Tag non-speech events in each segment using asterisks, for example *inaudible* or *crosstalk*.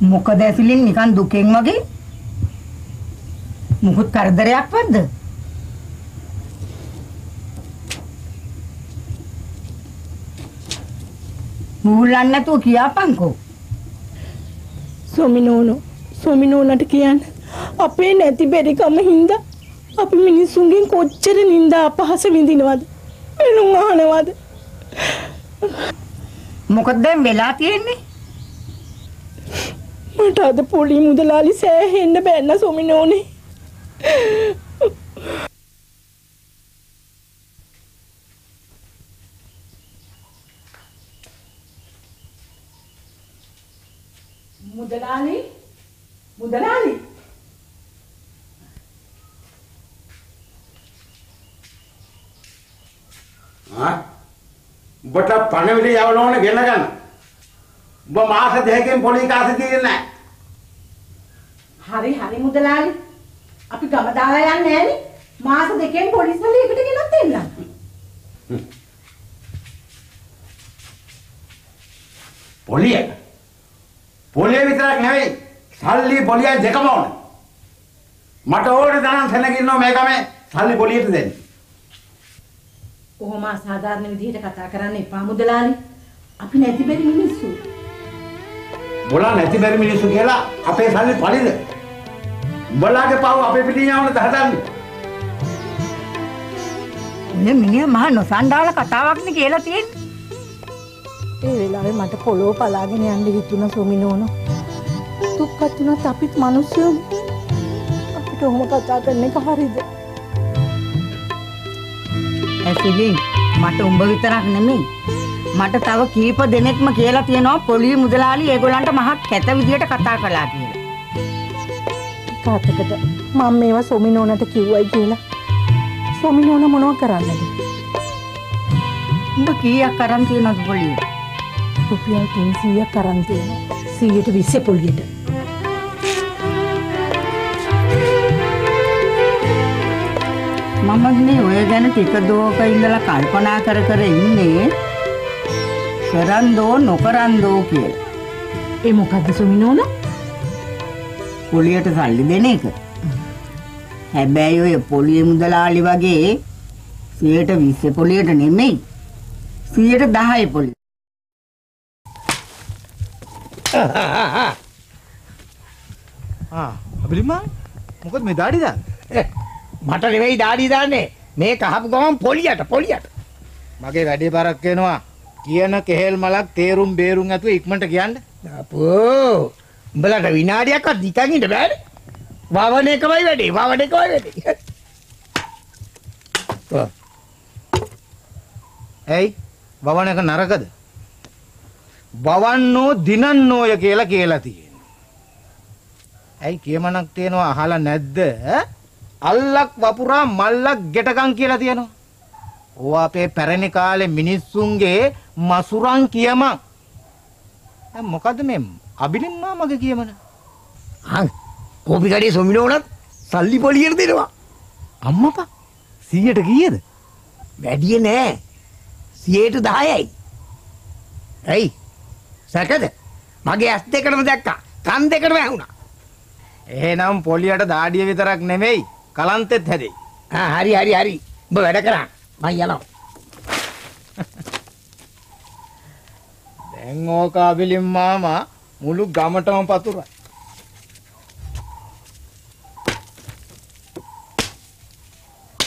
මොකද ඇසිලින් නිකන් දුකෙන් වගේ? මුකුත් කරදරයක් වද්ද? මූලන්න නැතුව කියාපන්කෝ. සොමිනෝනෝ සොමිනෝනට කියන්න අපේ නැති බැරිකම හින්දා අපි මිනිස්සුන්ගෙන් කොච්චර නින්දා අපහස විඳිනවද වෙනුම් අහනවද මොකද දැන් වෙලා තියෙන්නේ? මට අද පොලි මුදලාලි සෑහෙන්න බැන්න සොමිනෝනේ මුදලාලි? මුදලාලි? ආ? උඹට පණවිඩ යවල ඕනේ ගෙන්න ගන්න. උඹ මාස දෙකකින් පොලි කාසෙ තියෙන්නේ නැහැ. හරි හරි මුදලාලි. අපි ගම දාලා යන්නේ නෑනේ. මාස දෙකෙන් පොලිස් වලියකට ගෙනත් එන්න. පොලිය. පොලිය විතරක් නෙවෙයි. සල්ලි පොලිය දෙකම ඕනේ. මට ඕනේ තරම් සෙනගින්නෝ මේ ගමේ සල්ලි පොලියට දෙන්න. කොහොම අසාධාරණ විදිහට කතා කරන්න එපා මුදලාලි. අපි නැති බැරි මිනිස්සු. බොලා නැති බැරි මිනිස්සු කියලා අපේ සල්ලි පරිද? උඹලාගේ පව් අපේ පිටින් යවන දහදන්නේ. ඔය මිනිහා මහා නොසන්ඩාල කතාවක්නේ කියලා තියෙන්නේ. ඒ වෙලාවේ මට පොළොව පලාගෙන යන්න හිතුණා සොමිනෝනෝ දුක්පත් වුණත් අපිත් මිනිස්සුයෝනේ අපිට ඔහොම කතා කරන එක හරිද ඇසිලින් මට උඹ විතරක් නෙමෙයි. මට තව කීප දෙනෙක්ම කියලා තියෙනවා පොලිය මුදලාලි. ඒගොල්ලන්ට මහත් කැත විදියට කතා කළා කියලා. කාතකට මම මේවා සොමිනෝනට කිව්වයි කියලා. සොමිනෝන මොනව කරන්නද? උඹ කීයක් අරන් තියෙනවද පොලිය? රුපියල් 300ක් කරන් තියෙනවා. 100ට 20 පොලියට මම මේ ඔය ගැන ටික දෝක ඉඳලා කල්පනා කර කර ඉන්නේ කරන්දෝ නොකරන්දෝ කියලා. ඒ මොකද්ද සොමිනෝන පොලියට සල්ලි දෙන එක. හැබැයි ඔය පොලිය මුදලාලි වගේ 120 පොලියට නෙමෙයි 110 පොලිය. ආ අපිලිමා මොකද මේ දාඩි දාන්නේ මට නෙවෙයි දාඩි දාන්නේ මේ කහපු ගමන් පොලියට පොලියට මගේ වැඩේ බරක් වෙනවා කියන කෙහෙල් මලක් තේරුම් බේරුම් ඇතුව ඉක්මනට කියන්න. අපෝ උඹලට විනාඩියක්වත් නිකන් ඉන්න බෑනේ. වවන එකමයි වැඩේ වවන එකමයි වැඩේ. ඇයි? වවන එක නරකද? වවන්නෝ දිනන්නෝය කියලා කියලා තියෙනවා. ඇයි කියමනක් තියෙනවා? අහලා නැද්ද? අල්ලක් වපුරා මල්ලක් ගෙටකම් කියලා තියෙනවා ඕවා අපේ පැරණි කාලේ මිනිස්සුන්ගේ මසුරන් කියමන් දැන් මොකද මේ අබිලින් මාමගේ කියමන? ආ කෝපි කඩේ සොමිනෝනත් සල්ලි පොලියට දෙනවා. අම්මපා 100ට කීයද? වැඩිය නෑ. 10යි ඇයි? සැකද? මගේ ඇස් දෙකටම දැක්කා. කන් දෙකටම ඇහුණා. එහෙනම් පොලියට දාඩිය විතරක් නෙමෙයි කලන්තෙත් හැදෙයි. ආ හරි හරි හරි. උඹ වැඩ කරා මං යනවා *laughs* දැන් ඕක අබිලින් මාමා මුළු ගමටම පතුරයි.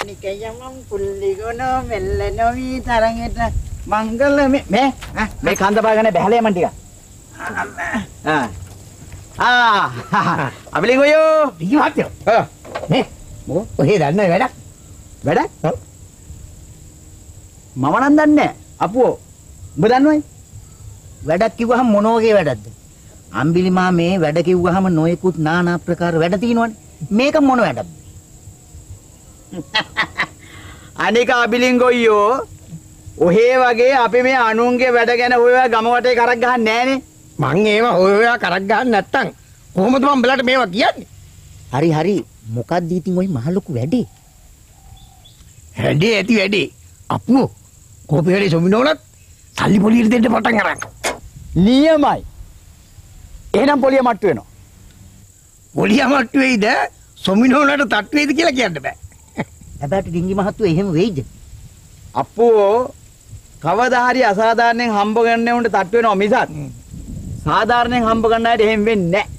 නිකයමම් පුල්ලිගොන මෙල්ල නොවී තරගෙට මංගල මේ මේ මේ කන්ද පාගන බැලේ මන් ටික ආ. ආ. අබලිගොයෝ දීමහත්යෝ ආ. නේ මොකෝ ඔහේ දන්න වැඩක්? වැඩ ඔව්. මම නම් දන්නේ අපුවෝ උඹ දන්නවයි වැඩක් කිව්වහම මොන වගේ වැඩක්ද අම්බිලිමා මේ වැඩ කිව්වහම නොයෙකුත් নানা ප්‍රකාර වැඩ තියෙනවනේ මේක මොන වැඩක්ද *laughs* අනික අබිලිංගොයියෝ ඔහේ වගේ අපි මේ අනුන්ගේ වැඩ ගැන ඔයවා ගම වටේ කරක් ගහන්නේ නැහනේ මං ඒව හොයවා කරක් ගන්න නැත්තම් කොහොමද මම උඹලට මේවා කියන්නේ හරි හරි මොකක්ද ඉතින් ওই මහ ලොකු වැඩේ වැඩේ ඇති වැඩේ අප්පු කෝපි වැඩේ සොමිනෝලත් සල්ලි පොලියට දෙන්න පටන් අරන්. නියමයි. එහෙනම් පොලිය මට්ටු වෙනවා. පොලිය මට්ටු වෙයිද? සොමිනෝලට තට්ටු වෙයිද කියලා කියන්න බෑ. හැබැයි ඩිංගි මහත්තුව එහෙම වෙයිද? අප්පෝ කවදා හරි අසාධාරණයෙන් හම්බ ගන්න උන්ට තට්ටු වෙනවා මිසක්. සාධාරණයෙන් හම්බ ගන්න අයට එහෙම වෙන්නේ නැහැ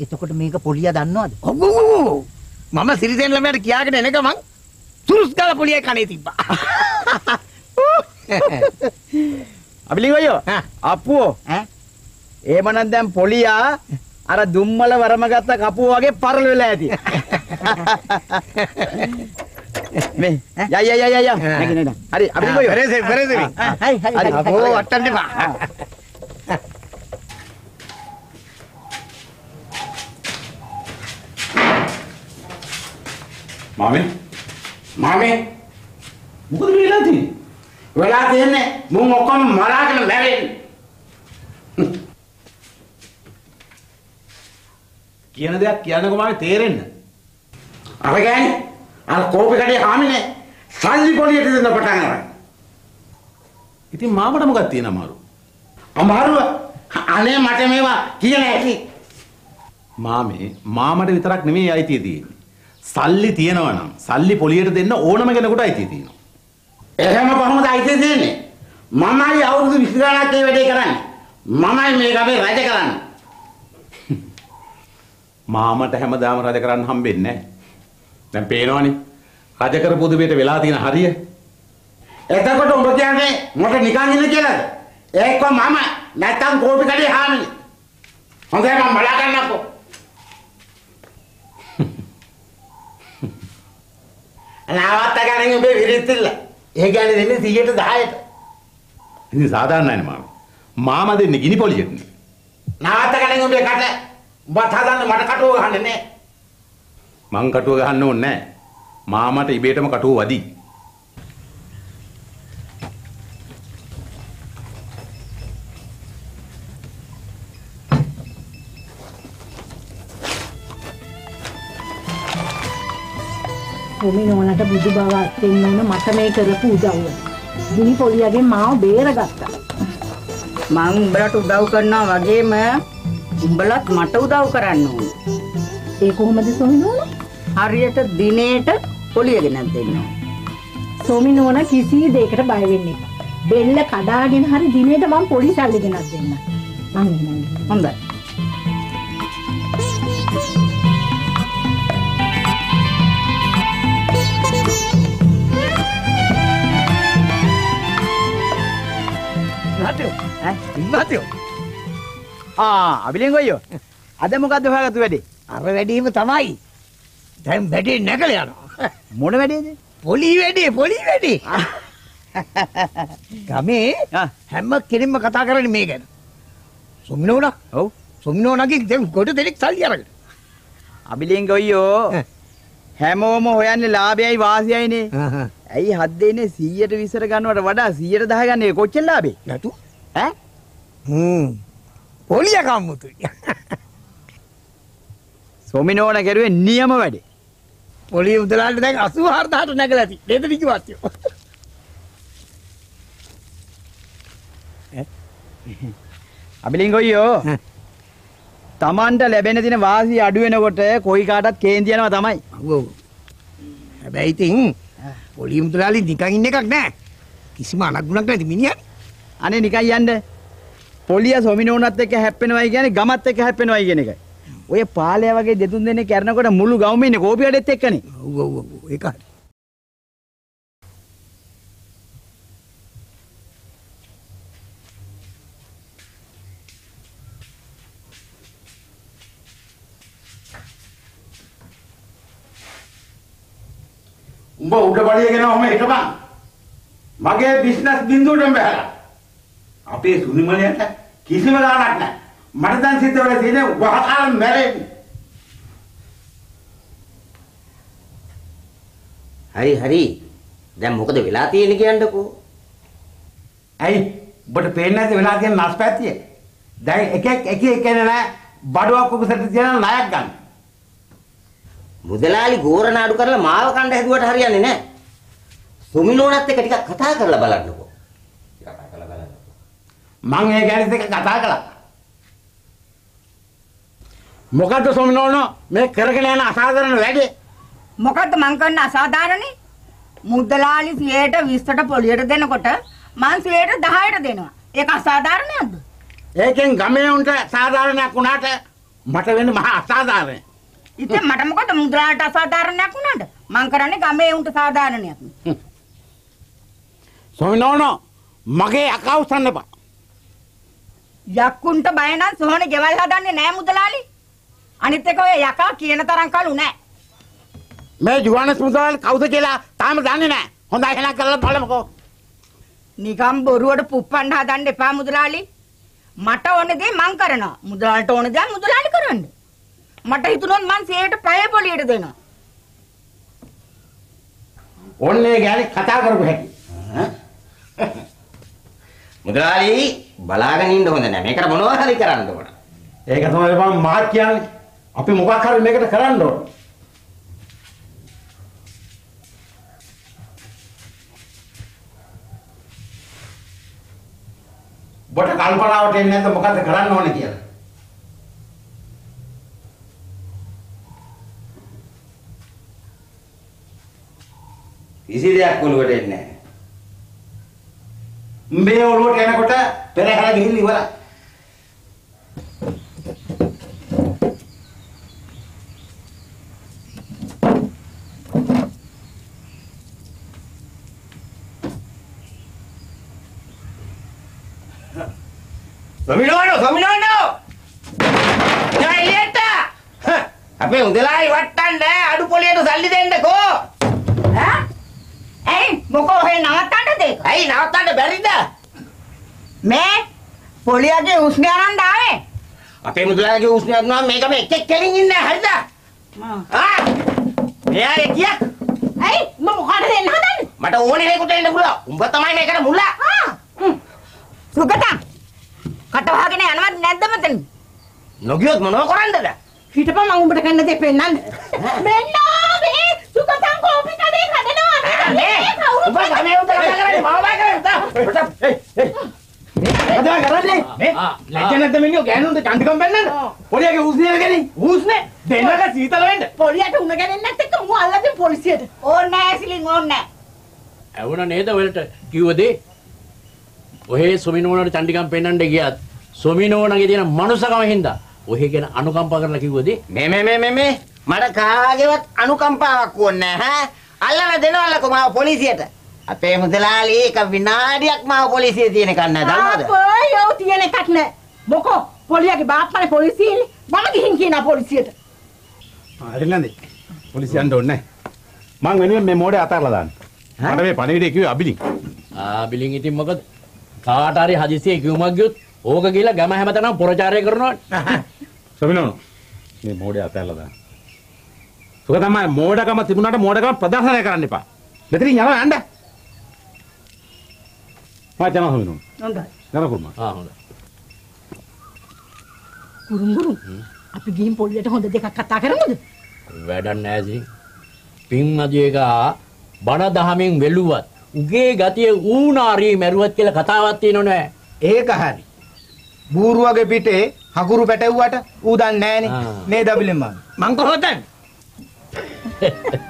එතකොට මේක පොලිය දන්නවද? ඔව් ඔව්. මම සිරිසෙන් ළමයට කියාගෙන එනක මං තුරුස් ගාලා පොලිය කනේ තිබ්බා අබිලිගොයෝ ආ. අප්පුෝ ඈ එහෙමනම් දැන් පොලියා අර දුම්මල වරම ගත්ත කපුව වගේ පරල වෙලා ඇති. මේ ය ය ය ය ය. හරි අබිලිගොයෝ පෙරේසේ පෙරේසේ හයි හයි හරි. අපෝ වට්ටන්න එපා. මාමේ? මාමේ මොකද වෙලා තියෙන්නේ වෙලා තියෙන්නේ මුන් ඔක්කොම මරාගෙන මැරෙන්නේ කියන දෙයක් කියන්නකො මාමේ තේරෙන්න. අර ගෑනේ අර කෝපි කඩේ හාමිනේ සල්ලි පොලියට දෙන්න පටන් අරන් ඉතින් මාමට මොකක්ද තියෙන අමාරු? අමාරුව අනේ මට මේවා කියලා ඇති මාමේ මාමට විතරක් නෙමෙයි අයිතිය තියෙන්නේ. සල්ලි තියනවා නම් සල්ලි පොලියට දෙන්න ඕනම කෙනෙකුට අයිතිය තියෙනවා. එහෙම කොහොමද අයිති දෙන්නේ මමයි අවුරුදු 20 ගණක් ඒ වැඩේ කරන්නේ මමයි මේ ගමේ රජ කරන්නේ *laughs* මාමට හැමදාම රජ කරන්න හම්බෙන්නේ නැහැ. දැන් පේනවනේ. රජ කරපු දෙයට වෙලා තියෙන හරිය. එතකොට ඔබ කියන්නේ මට නිකන් ඉන්න කියලාද? එක්ක මම නැත්තම් කෝපි කඩේ හාමිනේ. හොඳයි මම බලා ගන්නකෝ. *laughs* නාවත් ගන්න ඔබේ විරිතිල්ල. ඒ කියන්නේ දෙන්නේ 100ට 10ට. ඉතින් සාධාරණයි මාම. මාම දෙන්නේ ගිනි පොලියට නේ. නාවත් ගන්න ඔබේ කට. උඹත් හදන්න මට කටුව ගහන්නේ නෑ. මං කටුව ගහන්න ඕනේ නැහැ. මාමට ඉබේටම කටුව වදී. කොමි නෝනට බුදු බව අත්ෙන්න ඕන මට මේ කරපු උදව්ව. ගිනි පොලියගෙන් මාව බේරගත්තා. මං උඹලට උදව් කරනවා වගේම උඹලත් මට උදව් කරන්න ඕන. ඒ කොහොමද සොමි නෝන? හරියට දිනේට පොලිය ගෙනත් දෙන්න ඕන. සොමි නෝන කිසි දෙයකට බය වෙන්න එපා. බෙල්ල කඩාගෙන හරි දිනේට මම පොලිස් අල්ලගෙනත් දෙන්න. මං. හොඳයි. ඉන්නහත්යෝ ආ අබිලිංගොයියෝ අද මොකද්ද හොයාගත්තු වැඩේ? අර වැඩේම තමයි. දැන් වැඩේ නැගල යනවා. මොන වැඩේද? පොලි වැඩේ පොලි වැඩේ. ගමේ. හැම කෙනෙක්ම කතා කරන්නේ මේ ගැන. සොමිනෝනා ඔව්. සොමිනෝනාගේ දැන් ගොඩ දෙනෙක් සල්ලි අරගෙන. අබිලිංගොයියෝ ඈ. හැමෝම හොයන්නේ ලාභයයි වාසියයිනේ. ඇයි හත් දෙන්නේ 100ට 20ට ගන්නවට වඩා 100ට 10 ගන්න එක කොච්චර ලාභේ? නැතු පොලිය කම්මුතුයි සොමිනෝන කරුවේ නියම වැඩේ. පොලිය උදලාට දැන් 84000ට නැගලා ඇති නේද නිකුවත්යෝ අබිලිංගොයියෝ. ඈ. Tamanට ලැබෙන දින වාසිය අඩු වෙනකොට කොයි කාටත් කේන්ති යනවා තමයි. ඔව් ඔව්. හැබැයි ඉතින් පොලිය මුදලාලි නිකන් ඉන්න එකක් නෑ. කිසිම අනගුණක් නැති මිනිහා අනේ නිකන් යන්න. පොලිය සොමිනෝනත් එක්ක හැප්පෙනවයි කියන්නේ ගමත් එක්ක හැප්පෙනවයි කියන එක. ඔය පාලය වගේ දෙතුන් දෙනෙක් කරනකොට මුළු ගවම ඉන්නේ කෝපියඩෙත් එක්කනේ. ඔව් ඔව් ඔව් ඒක හරි. උඹ උඩ බඩියගෙන ඔහම හිටපන්. මගේ බිස්නස් බින්දුවටම බහැලා. අපේ සුනිමලයට කිසිම ගාණක් නැහැ. මට දැන් සිද්ධ වෙලා තියෙන්නේ වහකාර මැරෙන්නේ. හරි හරි. දැන් මොකද වෙලා තියෙන්නේ කියන්නකෝ. ඇයි? ඔබට පේන්නේ නැති වෙලා තියෙන නැස්පැත්තිය. දැන් එකෙක් එක එක නෑ බඩුවක් උපසට තියන ණයක් ගන්න. මුදලාලි ගෝරනාඩු කරලා මාව කණ්ඩ හැදුවට හරියන්නේ නැහැ. සුමිනෝනත් එක්ක ටිකක් කතා කරලා බලන්නකෝ. මං ඒ ගැන දෙක කතා කළා. මොකද්ද සොමිනෝනෝ මේ කරගෙන යන අසාධාරණ වැඩේ? මොකද්ද මං කරන අසාධාරණේ? මුදලාලි 20ට පොලියට දෙනකොට මං 10ට දෙනවා. ඒක අසාධාරණයක්ද? ඒකෙන් ගමේ උන්ට සාධාරණයක් වුණාට මට වෙන්නේ මහා අසාධාරණයි. ඉතින් මට මොකද මුදලාලට අසාධාරණයක් වුණාට? මං කරන්නේ ගමේ උන්ට සාධාරණයක්. සොමිනෝනෝ මගේ අකව් උස්සන්න එපා. යක්කුන්ට බය නම් සෝහනේ ගෙවල් හදන්නේ නෑ මුදලාලි. අනිත් එක ඔය යකා කියන තරම් කලු නෑ. මේ ජුවානස් මුදලාලි කවුද කියලා තාම දන්නේ නැහැ. හොඳයි එහෙනම් කරලා බලමුකෝ. නිකම් බොරුවට පුප්පන්න හදන්න එපා මුදලාලි. මට ඕන දේ මං කරනවා. මුදලාලට ඕන දේ මුදලාලි කරන්න. මට හිතුනොත් මං 100ට පොලියට දෙනවා. ඕන්නේ ගෑණි කතා කරපු හැටි. මුදලාලි බලාගෙන ඉන්න හොඳ නැහැ. මේකට මොනවා හරි කරන්න ඕන. ඒක තමයි මම මාත් කියන්නේ. අපි මොකක් හරි මේකට කරන්න ඕන. ඔබට කල්පනාවට එන්නේ නැද්ද මොකද්ද කරන්න ඕනේ කියලා? කිසි දෙයක් ඔලුවට එන්නේ නැහැ. මේ ඔළුවට එනකොට පෙරහැර ගිහින් ඉවරයි. සොමිනෝනෝ සොමිනෝනෝ! යා එළියට! හ්! අපේ මුදලාලි වට්ටන්න අඩු පොලියට සල්ලි දෙන්නකෝ. ඈ? ඇයි මොකෝ ඔහෙ නවත්තන්නද ඒක? ඇයි නවත්තන්න බැරිද? මේ පොලියගේ උස්නේ අරන් ආවේ. අපේ මුදලාලිගේ උස්නයක් නෝ මේක මේ එක්ක කෙලින් ඉන්නේ හරිද? ආ! මෙයා එකියක් ඇයි මම මොකටද එන්න හදන්නේ? මට ඕනේ මේකට එන්න පුළුවන්. උඹ තමයි මේකට මුල්ල. සුගතා කට වහගෙන යනවත් නැද්ද මෙතන? නොගියොත් මොනව කරන්නද? හිටපන් මම උඹට කන්න දෙ පෙන්නන්න. මෙන්න මේ සුගතන් කෝපි කඩේ කඩනවා. නේ උඹ ගමේ උන්ට කතා කරන්නේ මම බය කරන්නේ. කතා කරන්නේ මේ ලැජ්ජ නැද්ද මිනිහෝ ගෑනුන්ට චන්දිකම් පෙන්නන්න? පොඩියගේ උස්නේ ගන්නේ. උස්නේ දෙන්නක සීතල වෙන්න. පොලියට උණ ගැනෙන්නේ නැත්නම් මු අල්ලන්නේ පොලිසියට. ඕනේ නැහැ සිලින් ඕනේ නැහැ. ඇවුණ නේද ඔයාලට කිව්වදේ ඔහේ සොමිනෝනට චණ්ඩිකම් පෙන්වන්න ගියත් සොමිනෝනගේ තියෙන මනුස්සකම හින්දා ඔහේ ගැන අනුකම්පා කරලා කිව්වදේ මේ මේ මේ මේ මේ මට කාගේවත් අනුකම්පාවක් ඕනේ නැහැ. අල්ලලා දෙනවලකෝ මාව පොලිසියට. අපේ මුදලාලි එක විනාඩියක් මාව පොලිසියේ තියෙන කන්න දන්නවද? අපෝ යෝ තියෙන එකක් නැහැ. මොකෝ පොලියගේ බාප්පනේ පොලිසියේ මම ගිහින් කියනවා පොලිසියට. හරි නේද? පොලිසියන්ට ඕනේ නැහැ. මං වෙනුවෙන් මේ මෝඩේ අතහැරලා දාන්න. මට මේ පණිවිඩය කිව්වේ අබිලින්. ආ බිලින් ඉතින් මොකද කාට හරි හදිසියෙ කිව්මක් ගියොත් ඕක ගිහලා ගම හැමතැනම ප්‍රචාරය කරනවා සොමිනෝනෝ මේ මෝඩේ අතහැරලා දාන්න. සුක තමයි මෝඩකම තිබුණාට මෝඩකම ප්‍රදර්ශනය කරන්න එපා. මෙතනින් යනවා යන්න. මා යනවා සොමිනෝනෝ. හොඳයි. යනවා කුරුමා. ආ හොඳයි ගුරුම් ගුරුම්. අපි ගිහින් පොලියට හොඳ දෙකක් කතා කරමුද? වැඩක් නැහැ ඉතින් පින්මදිය එක බණ දහමින් වෙලුවත් උගේ ගතිය ඌනාරී මැරුවත් කියලා කතාවක් තියෙනවනේ ඒක හරි. බූරුවගේ පිටේ හකුරු පැටවුවට ඌ දන්නේ ආ. නැහනේ. නේද බිලෙන් මං. මං කොහොතන්? *laughs*